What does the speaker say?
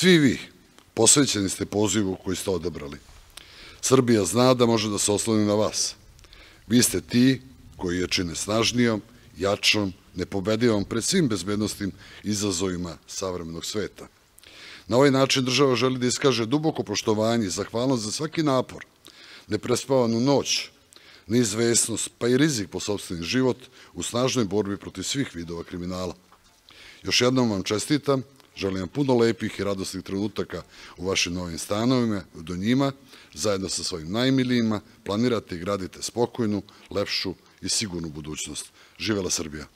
Svi vi posvećeni ste pozivu koji ste odabrali. Srbija zna da može da se osloni na vas. Vi ste ti koji je čine snažnijom, jačom, nepobedivom pred svim bezbednostnim izazovima savremenog sveta. Na ovaj način država želi da iskaže duboko poštovanje i zahvalnost za svaki napor, neprespavanu noć, neizvesnost, pa i rizik po sobstveni život u snažnoj borbi protiv svih vidova kriminala. Još jednom vam čestitam, želim vam puno lepih i radosnih trenutaka u vašim novim stanovima, do njima, zajedno sa svojim najmilijima, planirate i gradite spokojnu, lepšu i sigurnu budućnost. Živela Srbija!